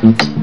Mm-hmm.